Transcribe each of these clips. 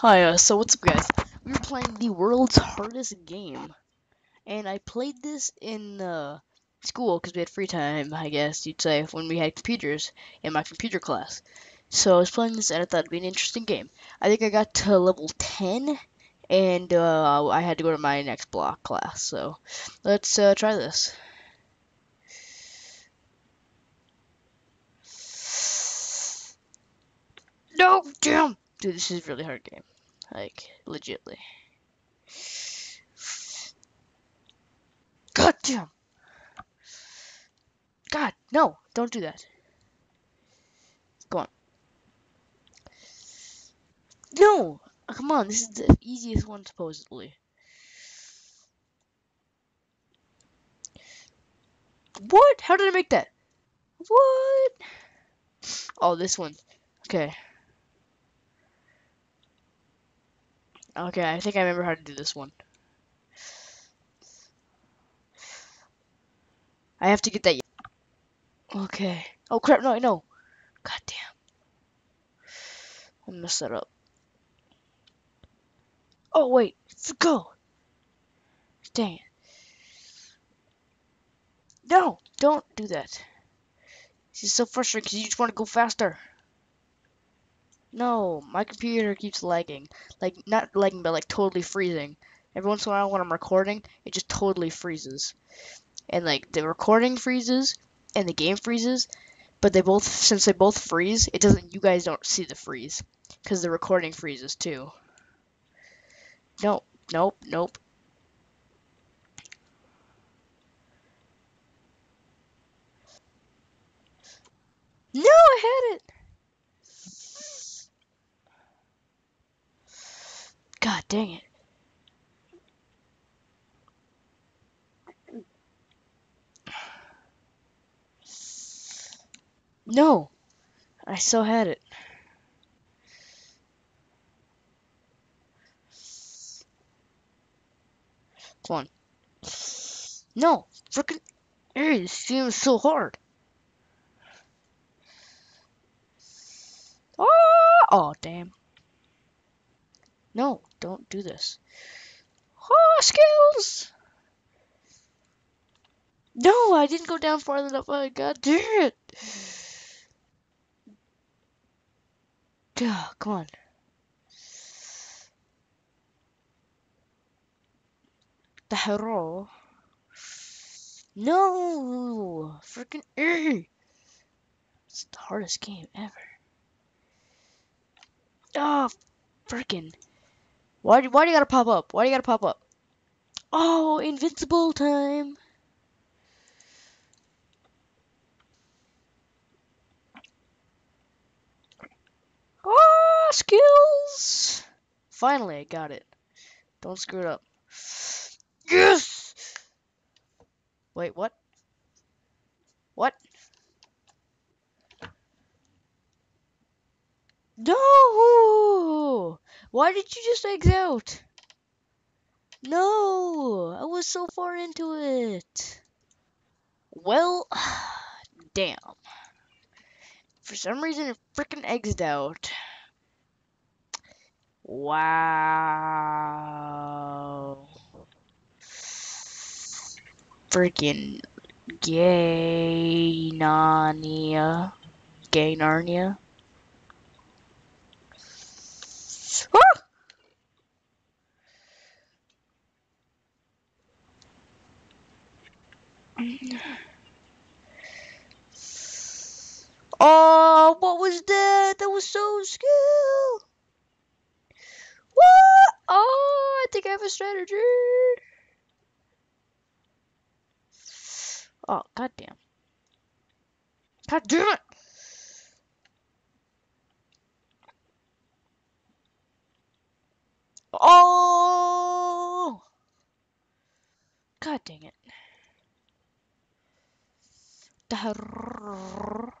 Hi, uh, so what's up guys? We were playing the world's hardest game. And I played this in uh, school because we had free time, I guess you'd say, when we had computers in my computer class. So I was playing this and I thought it'd be an interesting game. I think I got to level 10 and uh, I had to go to my next block class. So let's uh, try this. No, damn! Dude, this is a really hard game. Like, legitly. God damn! God, no! Don't do that. Go on. No! Oh, come on, this is the easiest one, supposedly. What? How did I make that? What? Oh, this one. Okay. Okay, I think I remember how to do this one. I have to get that. Okay. Oh crap! No, no. God damn. I messed that up. Oh wait, go. Dang it. No, don't do that. This is so frustrating because you just want to go faster. No, my computer keeps lagging. Like, not lagging, but like totally freezing. Every once in a while when I'm recording, it just totally freezes. And like, the recording freezes, and the game freezes, but they both, since they both freeze, it doesn't, you guys don't see the freeze. Because the recording freezes too. Nope, nope, nope. No, I had it! God dang it. No, I still had it. Come on. No, freaking. Hey, this seems so hard. Oh, oh, damn. No, don't do this. Oh, skills! No, I didn't go down far enough. Oh, God damn it! Oh, come on. The hero. No! Freaking A! Er! It's the hardest game ever. Ah, oh, freaking. Why, why do you gotta pop up? Why do you gotta pop up? Oh, invincible time. Oh, skills. Finally, I got it. Don't screw it up. Yes! Wait, what? What? No! Why did you just exit out? No! I was so far into it. Well, damn. For some reason, it freaking exited out. Wow. Freaking gay Narnia. Gay Narnia. Ah! Oh, what was that? That was so skill. What? Oh, I think I have a strategy. Oh, goddamn. God damn it. Oh! God dang it. الدهر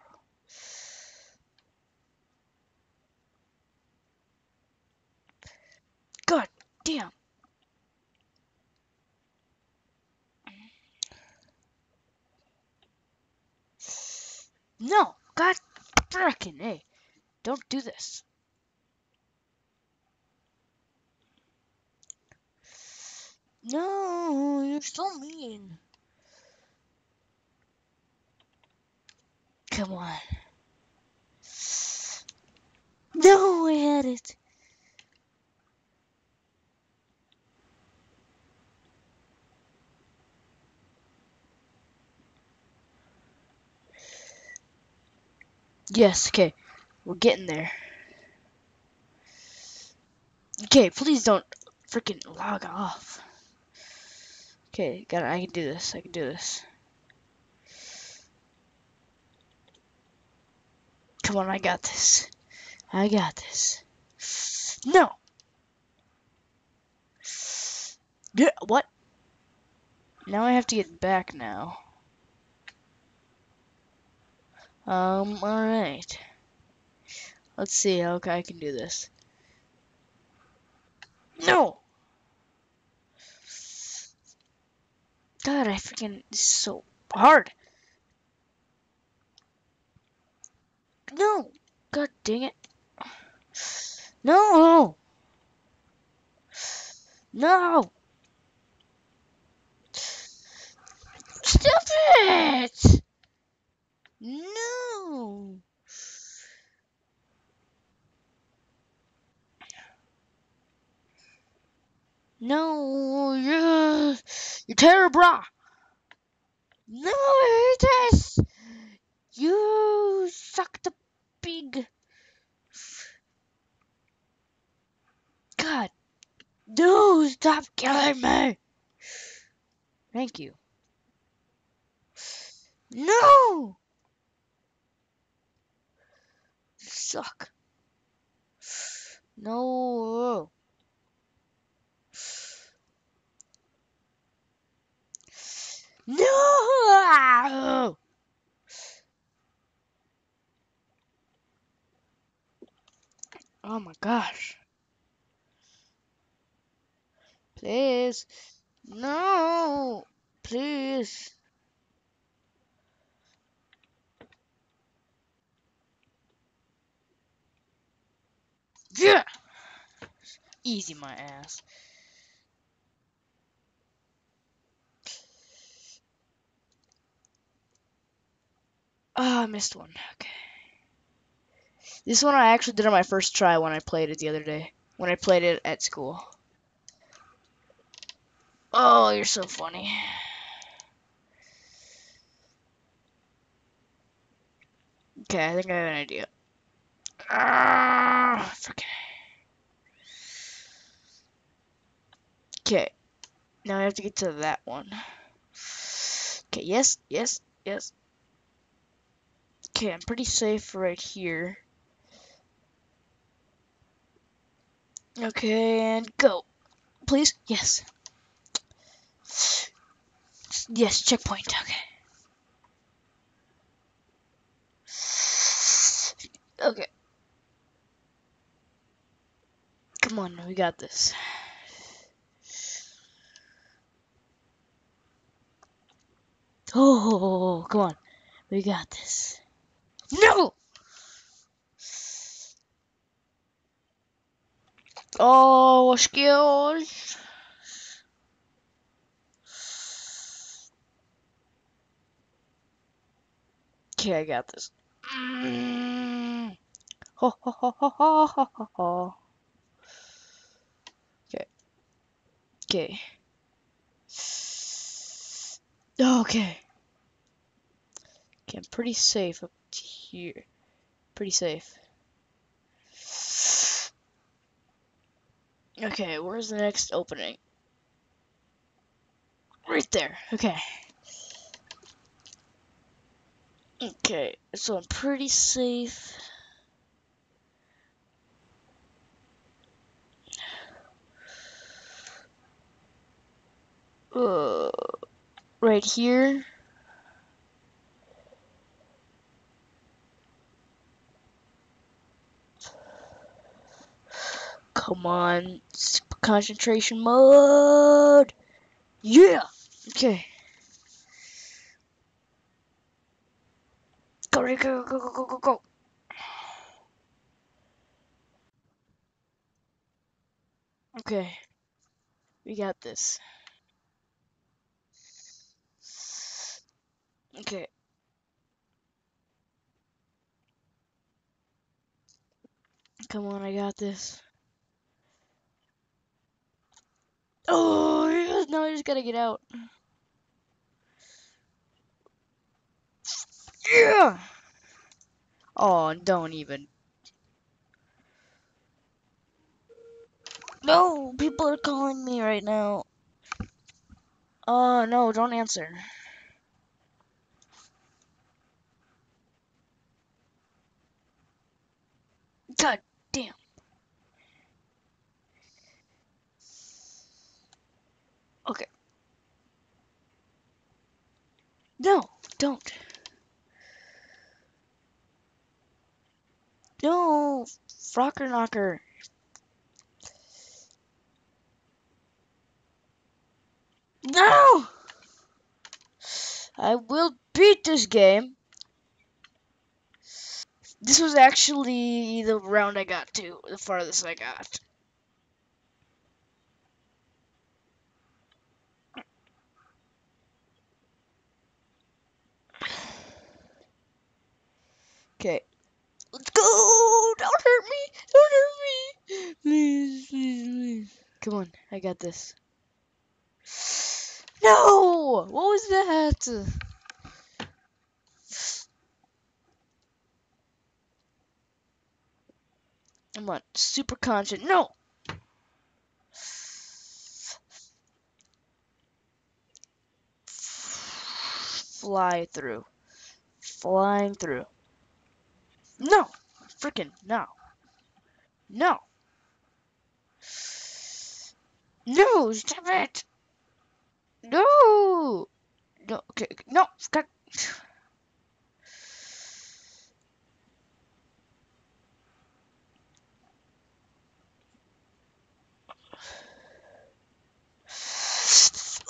God damn. No, God frickin' hey, don't do this. No, you're so mean. Come on. No, I had it. Yes, okay. We're getting there. Okay, please don't freaking log off. Okay, got it. I can do this. I can do this. Come on, I got this. I got this. No! Yeah, what? Now I have to get back now. Um, alright. Let's see, okay, I can do this. No! God, I freaking, this is so hard. No! God dang it. No! No! Stop it! No! No, you're, you're terrible. No, I hate this. You suck the big. God, no, stop killing me. Thank you. No! Suck. No. No! Oh my gosh. Please. No. Please. Yeah. Easy, my ass. Oh, I missed one. Okay. This one I actually did on my first try when I played it the other day. When I played it at school. Oh, you're so funny. Okay, I think I have an idea. Ah, okay. Okay. Now I have to get to that one. Okay, yes, yes, yes. Okay, I'm pretty safe right here. Okay, and go. Please? Yes. Yes, checkpoint. Okay. Okay. Come on, we got this. Oh, come on. We got this. No! Oh, skills. Okay, I got this. Mm. Ho, ho, ho, ho, ho, ho. Okay. Okay. Okay. Okay, I'm pretty safe up here. Pretty safe. Okay, where's the next opening? Right there. Okay. Okay, so I'm pretty safe. Uh, right here. Come on. Super concentration mode. Yeah. Okay. Go, go, go, go, go, go, go. Okay. We got this. Okay. Come on, I got this. Oh, yes, no, I just gotta get out. Yeah! Oh, don't even. No, people are calling me right now. Oh, no, don't answer. God No, don't. No, Frocker Knocker. No! I will beat this game. This was actually the round I got to, the farthest I got. Okay. Let's go! Don't hurt me! Don't hurt me! Please, please, please. Come on, I got this. No! What was that? Come on, super conscious. No! Fly through. Flying through. No! Freaking no. No! No! Stop it! No! No, okay, okay, no! Stop.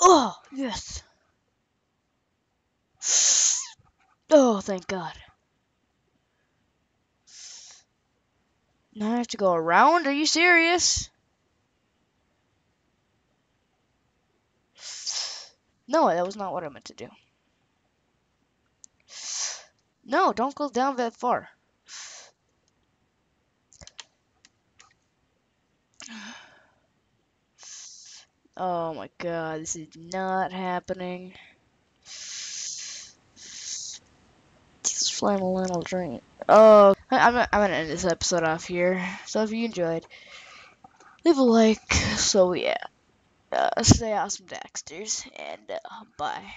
Oh, yes. Oh, thank God. Now I have to go around? Are you serious? No, that was not what I meant to do. No, don't go down that far. Oh my god, this is not happening. Just flame a little drink. Oh, I, am I'm gonna end this episode off here. So if you enjoyed, leave a like. So yeah, uh, stay awesome, Daxters, and uh, bye.